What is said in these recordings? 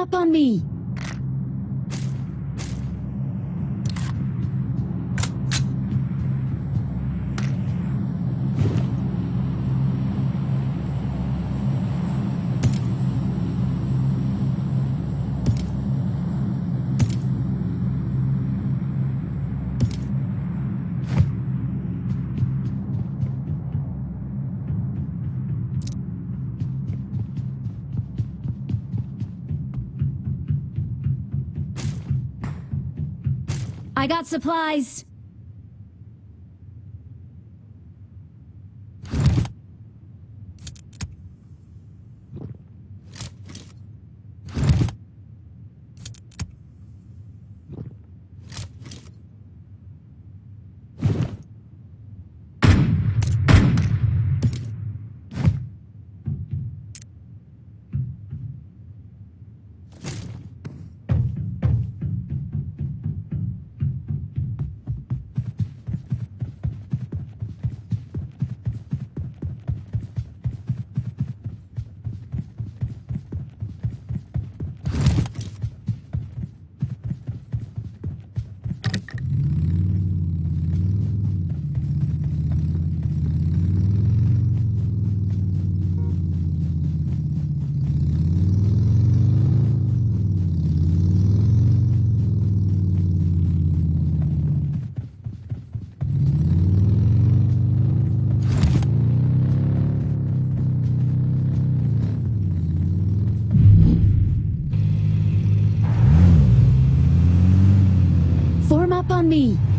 Up on me. I got supplies. on me.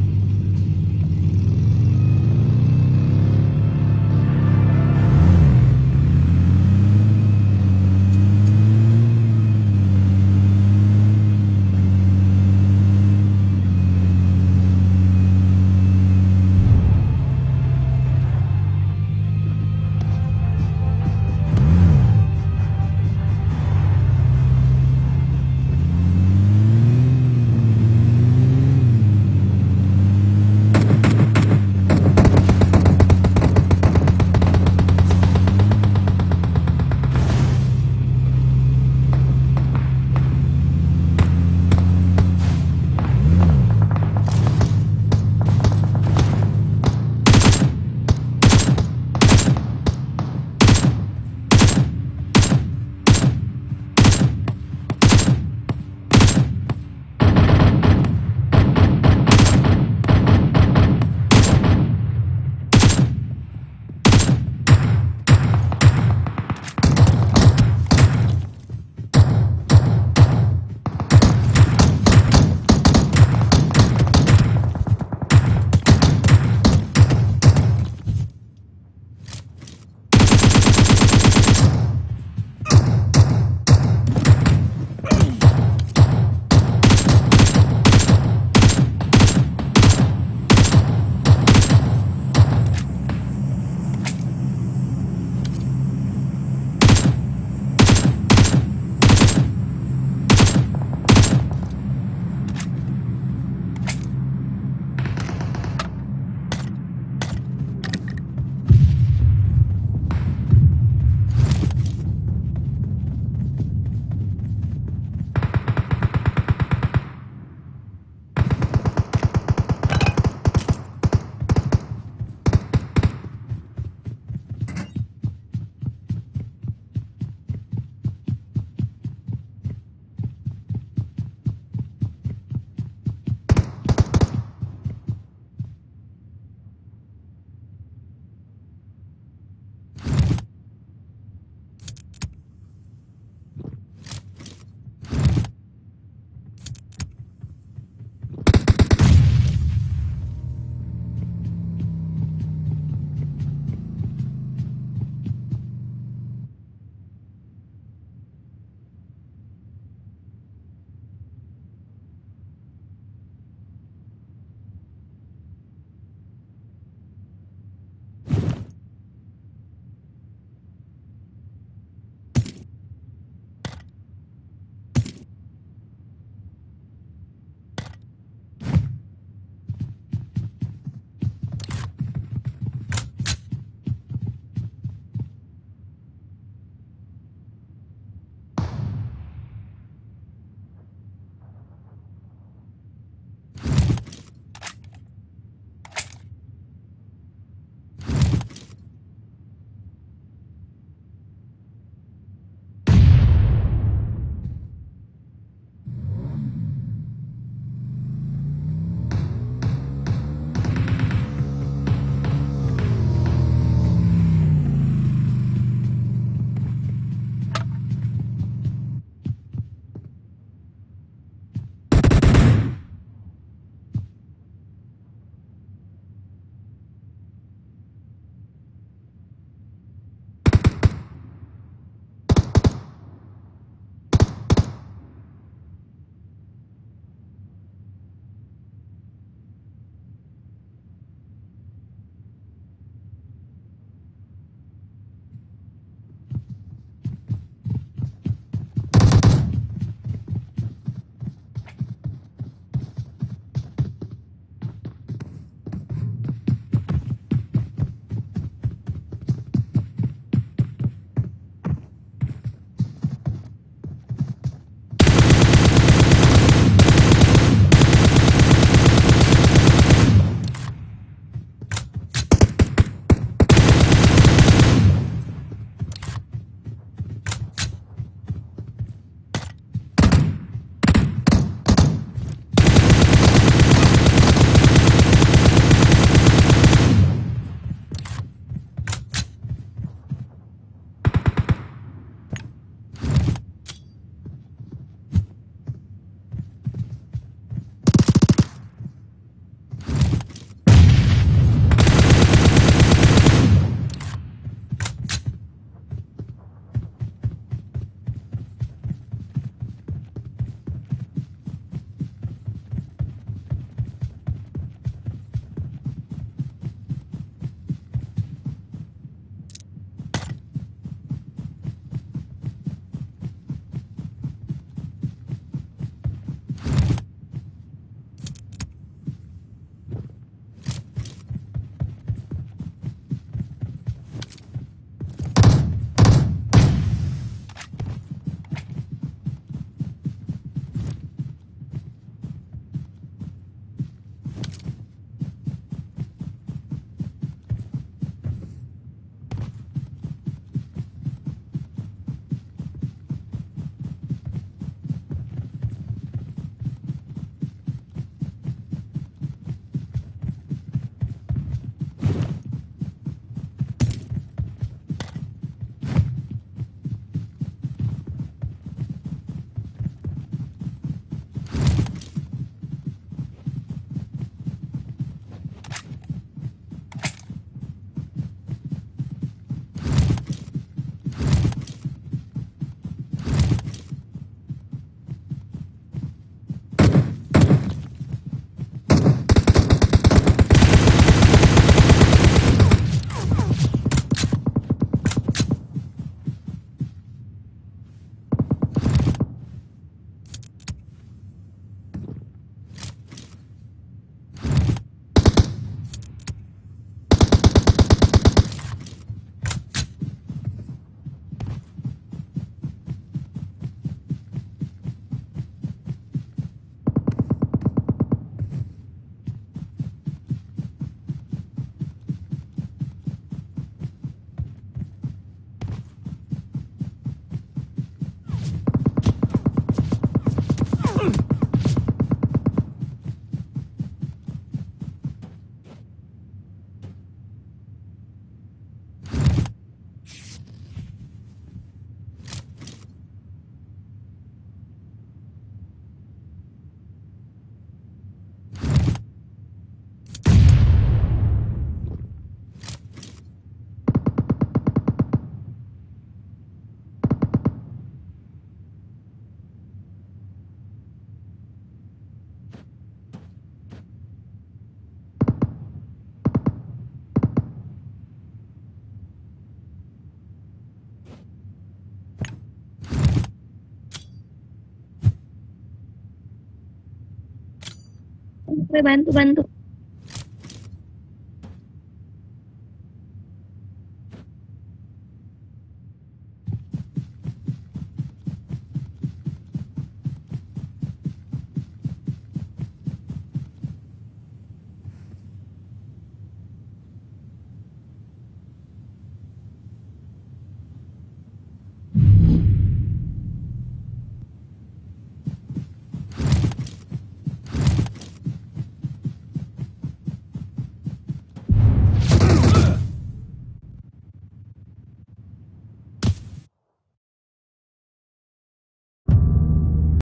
Bantu bantu